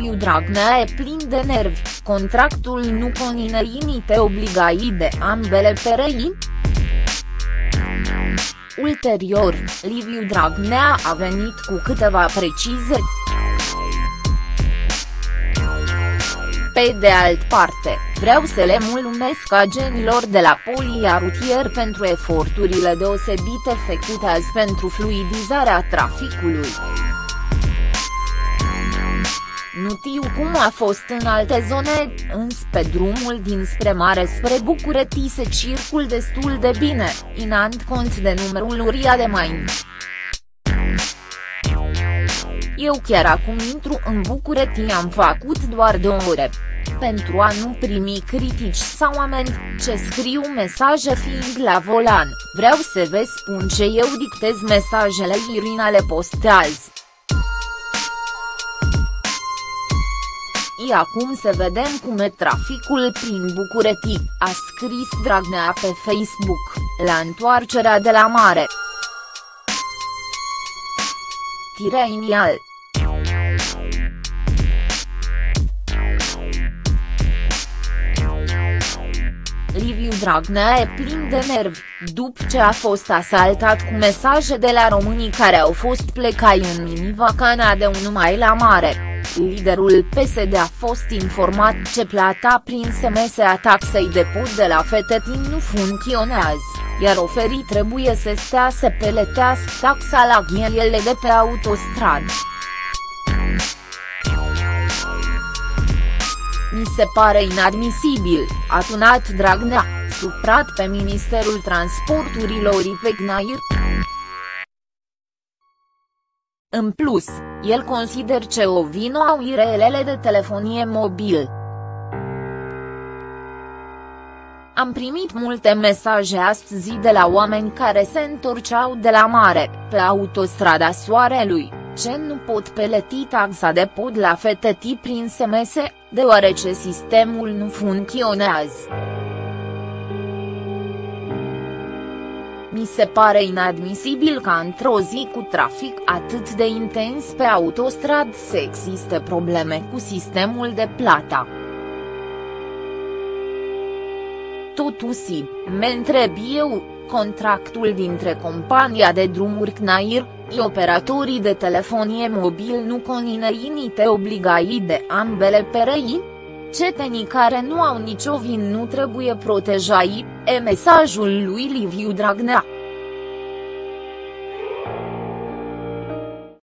Dragnea e plin de nervi, contractul nu conține limite obligai de ambele perei? Ulterior, Liviu Dragnea a venit cu câteva precizări. Pe de alt parte, vreau să le mulțumesc agenilor de la Polia Rutier pentru eforturile deosebite făcute azi pentru fluidizarea traficului. Nu știu cum a fost în alte zone, însă pe drumul dinspre mare spre București se circul destul de bine, inand cont de numărul uria de mai. Eu chiar acum intru în București am făcut doar două ore. Pentru a nu primi critici sau oameni, ce scriu mesaje fiind la volan, vreau să vă spun ce eu dictez mesajele Irina le postează. I acum să vedem cum e traficul prin București, a scris Dragnea pe Facebook, la întoarcerea de la mare. Tirenial. Liviu Dragnea e plin de nervi, după ce a fost asaltat cu mesaje de la românii care au fost plecați în mini-vacana de un mai la mare. Liderul PSD a fost informat ce plata prin SMS a taxei de pod de la FTT nu funcționează, iar oferii trebuie să stea să peletească taxa la ghielele de pe autostradă. Mi se pare inadmisibil, a tunat Dragnea, suprat pe Ministerul Transporturilor pe Gnair. În plus, el consider ce o vino au irelele de telefonie mobil. Am primit multe mesaje astăzi de la oameni care se întorceau de la mare, pe autostrada Soarelui, ce nu pot peleti taxa de pod la FTT prin SMS, deoarece sistemul nu funcționează. Mi se pare inadmisibil ca într-o zi cu trafic atât de intens pe autostrad să existe probleme cu sistemul de plata. Totuși, mă întreb eu, contractul dintre compania de drumuri CNAIR, și operatorii de telefonie mobil nu conține limite obligai de ambele perei? Cetenii care nu au nicio vin nu trebuie protejați, e mesajul lui Liviu Dragnea.